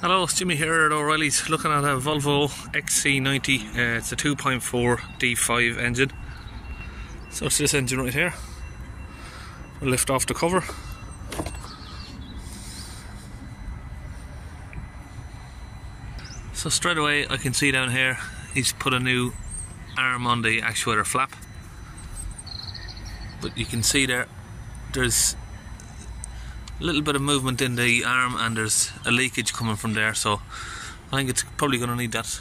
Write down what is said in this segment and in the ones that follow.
Hello, it's Jimmy here at O'Riley's looking at a Volvo XC90. Uh, it's a 2.4 D5 engine. So it's this engine right here. We'll lift off the cover. So straight away I can see down here he's put a new arm on the actuator flap. But you can see there there's a little bit of movement in the arm and there's a leakage coming from there so I think it's probably going to need that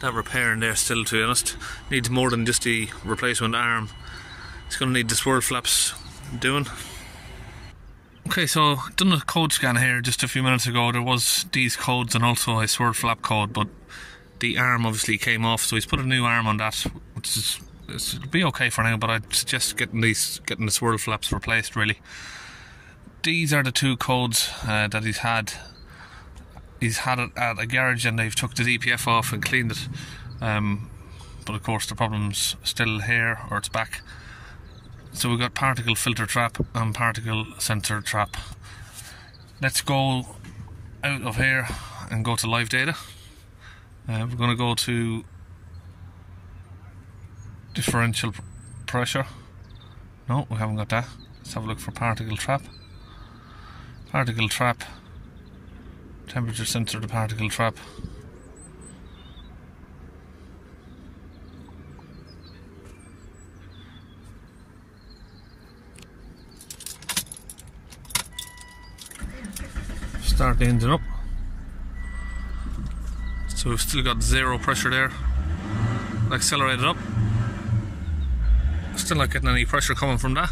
that repair in there still to be honest. Needs more than just the replacement arm. It's going to need the swirl flaps doing. Okay so done a code scan here just a few minutes ago. There was these codes and also a swirl flap code but the arm obviously came off so he's put a new arm on that which is it'll be okay for now but I'd suggest getting these getting the swirl flaps replaced really these are the two codes uh, that he's had. He's had it at a garage and they've took the DPF off and cleaned it. Um, but of course the problem's still here or it's back. So we've got particle filter trap and particle sensor trap. Let's go out of here and go to live data. Uh, we're going to go to differential pressure. No, we haven't got that. Let's have a look for particle trap. Particle trap. Temperature sensor to particle trap. Start the engine up. So we've still got zero pressure there. Accelerate it up still not getting any pressure coming from that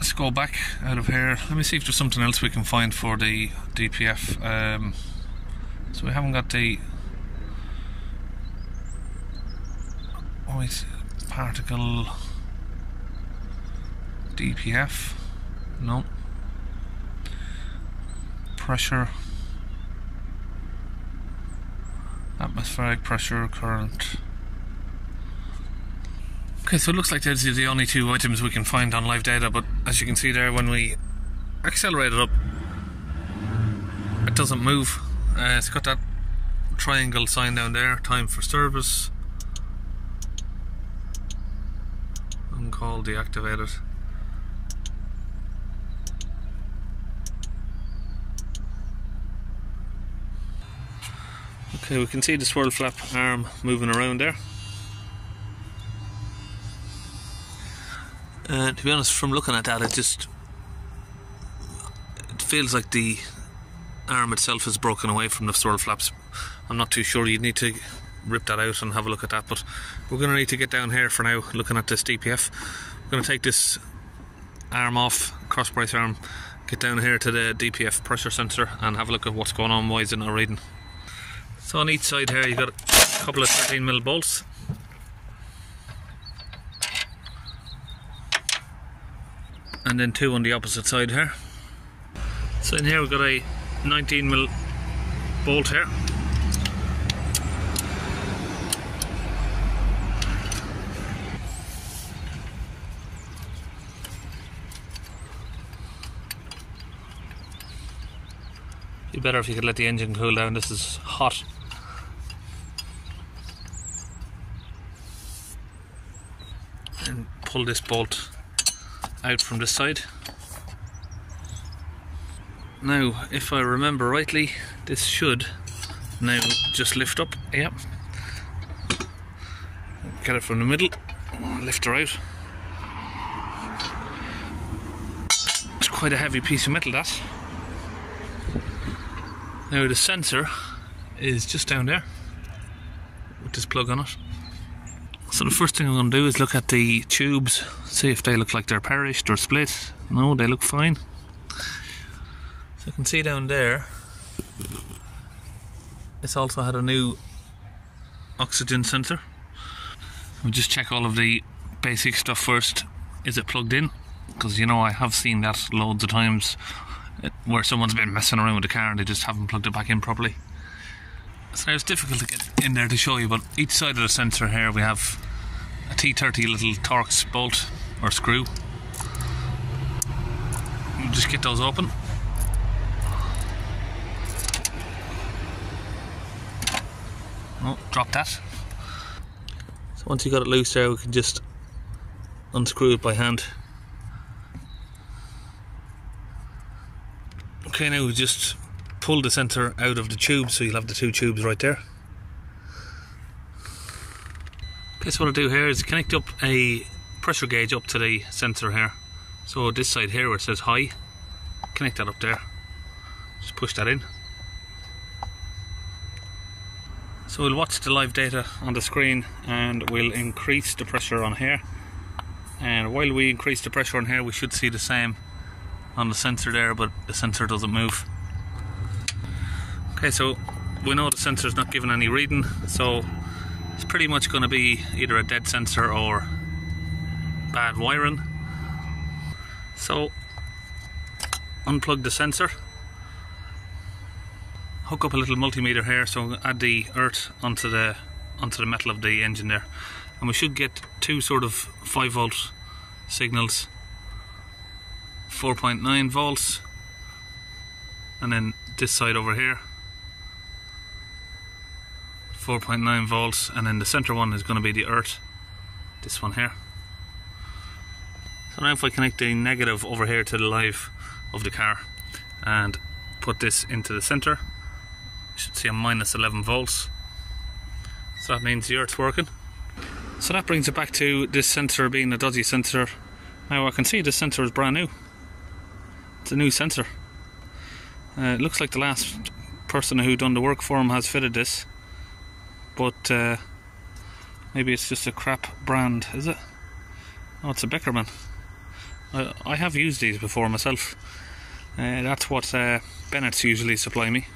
let's go back out of here. Let me see if there's something else we can find for the DPF. Um, so we haven't got the oh, particle DPF. No. Pressure. Atmospheric pressure, current. Okay, so it looks like those are the only two items we can find on live data, but as you can see there, when we accelerate it up, it doesn't move. Uh, it's got that triangle sign down there, time for service. On call deactivated. Okay, we can see the swirl flap arm moving around there. Uh, to be honest, from looking at that, it just it feels like the arm itself is broken away from the swirl flaps. I'm not too sure. You'd need to rip that out and have a look at that. But we're going to need to get down here for now, looking at this DPF. We're going to take this arm off, cross brace arm, get down here to the DPF pressure sensor and have a look at what's going on. Why is it not reading? So on each side here, you've got a couple of 13mm bolts and then two on the opposite side here. So in here we've got a 19 mil bolt here. Be better if you could let the engine cool down, this is hot. And pull this bolt out from this side. Now, if I remember rightly, this should now just lift up. Yep. Get it from the middle, lift her out. It's quite a heavy piece of metal, that. Now, the sensor is just down there with this plug on it. So the first thing I'm going to do is look at the tubes, see if they look like they're perished or split. No, they look fine. So you can see down there, this also had a new oxygen sensor. We'll just check all of the basic stuff first. Is it plugged in? Because you know I have seen that loads of times uh, where someone's been messing around with the car and they just haven't plugged it back in properly. So it's difficult to get in there to show you, but each side of the sensor here we have a T30 little Torx bolt. or screw. You just get those open. Oh, drop that. So once you got it loose there, we can just unscrew it by hand. Okay, now we just pull the centre out of the tube, so you'll have the two tubes right there. So what I do here is connect up a pressure gauge up to the sensor here. So this side here where it says high, connect that up there. Just push that in. So we'll watch the live data on the screen and we'll increase the pressure on here. And while we increase the pressure on here, we should see the same on the sensor there, but the sensor doesn't move. Okay, so we know the sensor is not giving any reading, so it's pretty much going to be either a dead sensor or bad wiring. So unplug the sensor, hook up a little multimeter here, so add the earth onto the onto the metal of the engine there, and we should get two sort of 5 volt signals 4.9 volts and then this side over here 4.9 volts and then the center one is going to be the earth. This one here. So now if I connect the negative over here to the live of the car and put this into the center you should see a minus 11 volts. So that means the earth's working. So that brings it back to this sensor being a dodgy sensor. Now I can see this sensor is brand new. It's a new sensor. Uh, it looks like the last person who done the work for him has fitted this but uh, maybe it's just a crap brand, is it? Oh, it's a Beckerman. I, I have used these before myself. Uh, that's what uh, Bennett's usually supply me.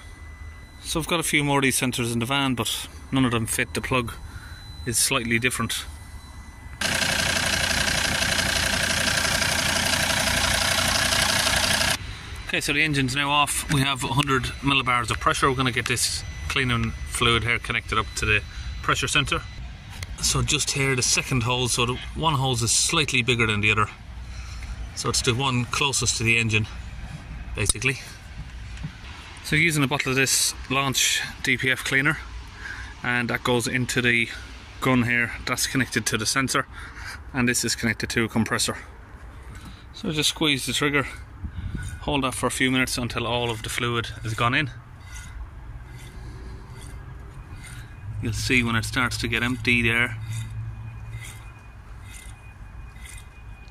So I've got a few more of these sensors in the van, but none of them fit. The plug is slightly different. Okay, so the engine's now off. We have 100 millibars of pressure. We're going to get this cleaning fluid here connected up to the pressure sensor. So just here the second hose, so the one hose is slightly bigger than the other. So it's the one closest to the engine, basically. So using a bottle of this launch DPF cleaner and that goes into the gun here, that's connected to the sensor and this is connected to a compressor. So just squeeze the trigger, hold that for a few minutes until all of the fluid has gone in. You'll see when it starts to get empty there.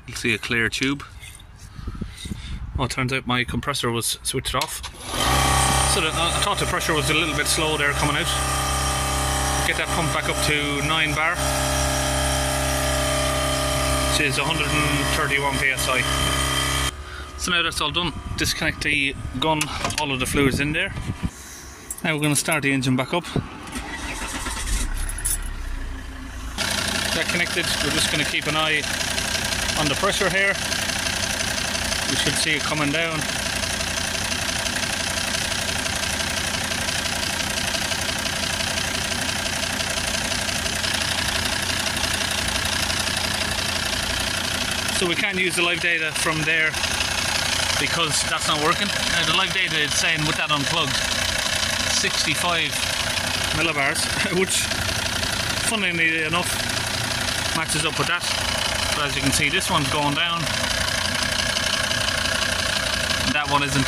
You'll see a clear tube. Well it turns out my compressor was switched off. So the, uh, I thought the pressure was a little bit slow there coming out. Get that pump back up to 9 bar which is 131 psi so now that's all done disconnect the gun all of the fluids in there. Now we're going to start the engine back up that connected. We're just going to keep an eye on the pressure here. We should see it coming down. So we can't use the live data from there because that's not working. The live data is saying with that unplugged 65 millibars, which funnily enough matches up with that. But as you can see, this one's going down. That one isn't.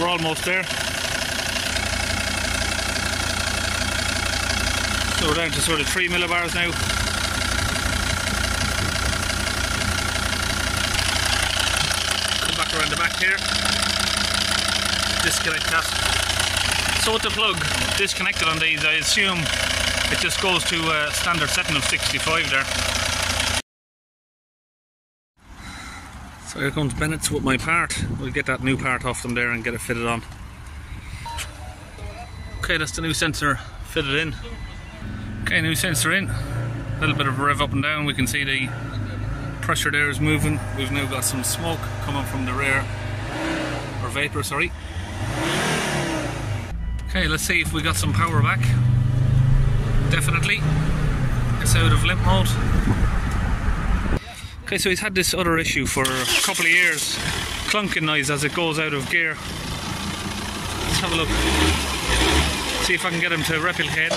We're almost there. So we're down to sort of 3 millibars now. around the back here. Disconnect that. So with the plug disconnected on these, I assume it just goes to a standard setting of 65 there. So here comes Bennett's with my part. We'll get that new part off them there and get it fitted on. Okay, that's the new sensor fitted in. Okay, new sensor in. A little bit of rev up and down. We can see the pressure there is moving. We've now got some smoke coming from the rear, vapor, sorry. Okay, let's see if we got some power back. Definitely. It's out of limp mode. Okay, so he's had this other issue for a couple of years. Clunking noise as it goes out of gear. Let's have a look. See if I can get him to replicate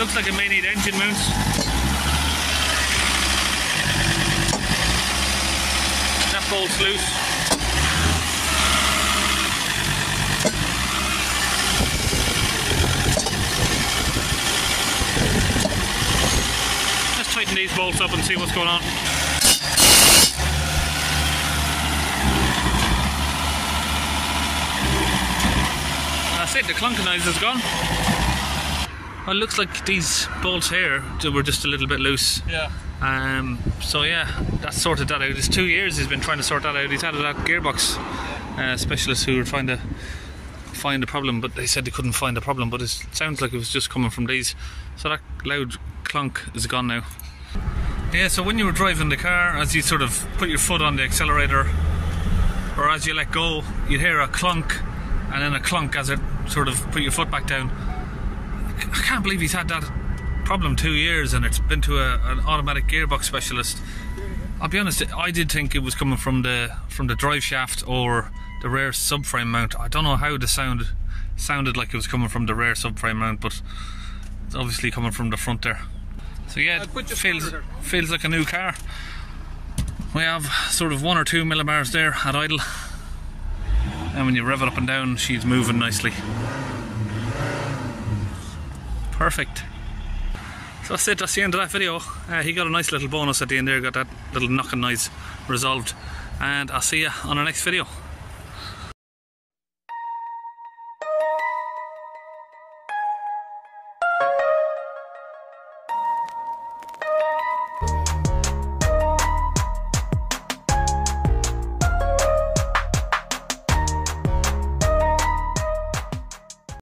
looks like it may need engine mounts. That bolt's loose. Let's tighten these bolts up and see what's going on. That's it, the clunking noise is gone. Well, it looks like these bolts here were just a little bit loose. Yeah. Um, so yeah, that sorted that out. It's two years he's been trying to sort that out. He's had that gearbox uh, specialist who were trying to find a problem, but they said they couldn't find a problem. But it sounds like it was just coming from these. So that loud clunk is gone now. Yeah. So when you were driving the car, as you sort of put your foot on the accelerator, or as you let go, you'd hear a clunk, and then a clunk as it sort of put your foot back down. I can't believe he's had that problem two years and it's been to a, an automatic gearbox specialist. I'll be honest, I did think it was coming from the from the drive shaft or the rear subframe mount. I don't know how the sound sounded like it was coming from the rear subframe mount, but it's obviously coming from the front there. So yeah, it feels feels like a new car. We have sort of one or two millibars there at idle, and when you rev it up and down, she's moving nicely. Perfect. So that's it, that's the end of that video. Uh, he got a nice little bonus at the end there, got that little knocking noise resolved. And I'll see you on our next video.